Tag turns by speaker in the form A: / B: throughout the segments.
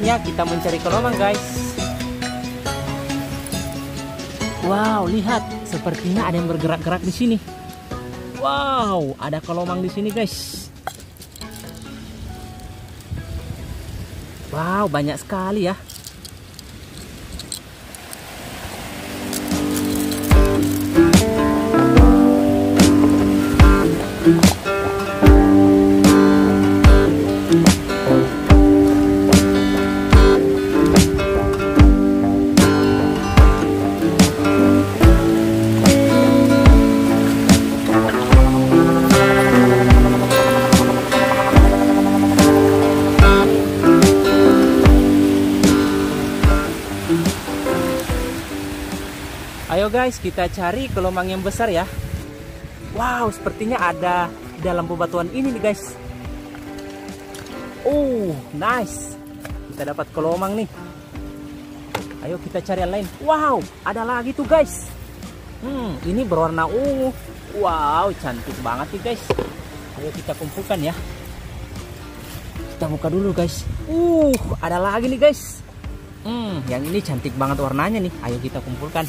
A: Saatnya kita mencari kelomang guys. Wow lihat sepertinya ada yang bergerak-gerak di sini. Wow ada kelomang di sini guys. Wow banyak sekali ya guys, kita cari kelomang yang besar ya. Wow, sepertinya ada dalam bebatuan ini nih guys. Oh, nice. Kita dapat kelomang nih. Ayo kita cari yang lain. Wow, ada lagi tuh guys. Hmm, ini berwarna ungu. Wow, cantik banget nih guys. Ayo kita kumpulkan ya. Kita buka dulu guys. Uh, ada lagi nih guys. Hmm, yang ini cantik banget warnanya nih. Ayo kita kumpulkan.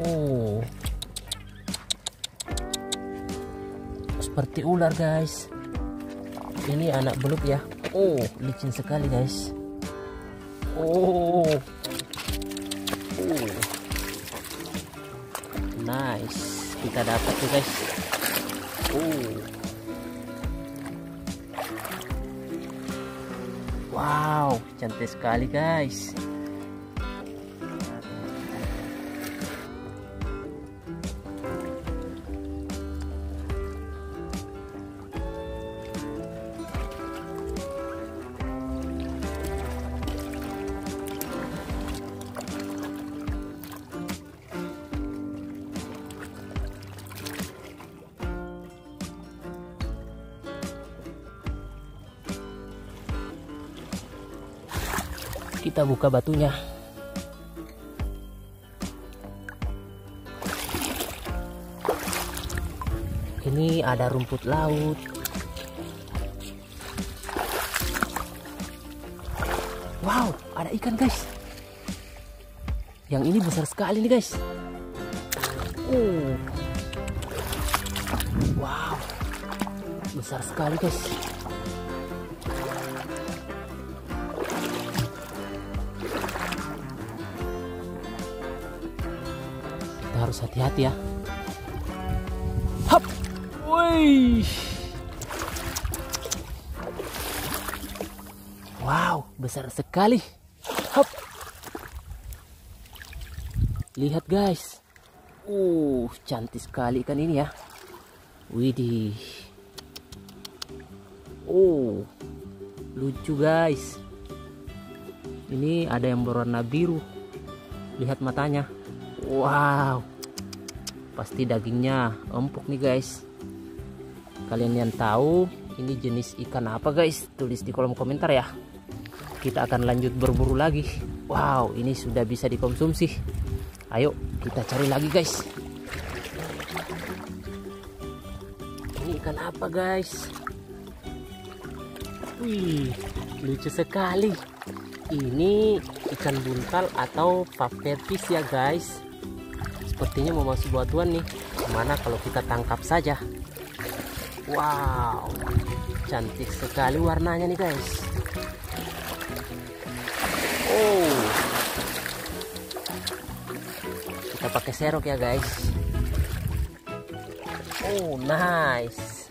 A: Oh. Seperti ular, guys. Ini anak belut ya. Oh, licin sekali, guys. Oh. Oh. Nice. Kita dapat tuh, guys. Oh. Wow, cantik sekali, guys. Kita buka batunya. Ini ada rumput laut. Wow, ada ikan guys. Yang ini besar sekali nih guys. Uh. Wow. Besar sekali, guys. Kita harus hati-hati ya. Hap. Wih. Wow, besar sekali. Hop. Lihat guys. Uh, cantik sekali ikan ini ya. Widih. Oh, lucu guys. Ini ada yang berwarna biru. Lihat matanya. Wow. Pasti dagingnya empuk nih guys. Kalian yang tahu ini jenis ikan apa guys? Tulis di kolom komentar ya. Kita akan lanjut berburu lagi. Wow, ini sudah bisa dikonsumsi. Ayo kita cari lagi guys. Ini ikan apa guys? Wih, lucu sekali. Ini ikan buntal atau paper fish ya guys. Sepertinya mau masuk buatuan nih. Gimana kalau kita tangkap saja? Wow, cantik sekali warnanya nih guys. Oh, kita pakai serok ya guys. Oh, nice.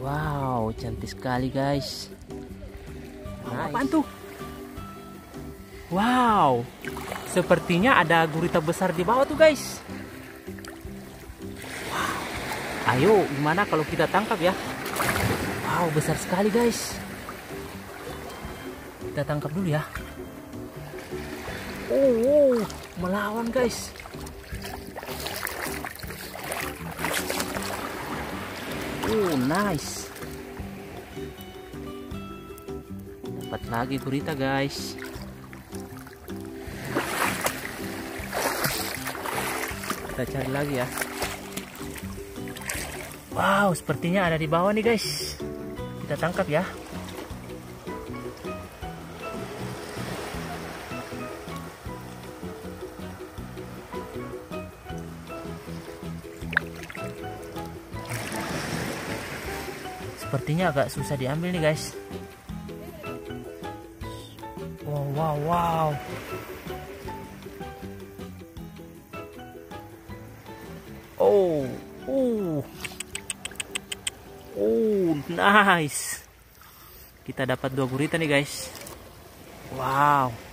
A: Wow, cantik sekali guys. Nice. Apaan tuh? Wow, sepertinya ada gurita besar di bawah tuh guys. Wow. Ayo, gimana kalau kita tangkap ya? Wow, besar sekali guys. Kita tangkap dulu ya. Oh, oh melawan guys. Oh, nice. Dapat lagi gurita, guys. Kita cari lagi ya. Wow, sepertinya ada di bawah nih, guys. Kita tangkap ya. sepertinya agak susah diambil nih guys wow wow wow oh. Oh. Oh nice. Kita dapat dua gurita nih guys. Wow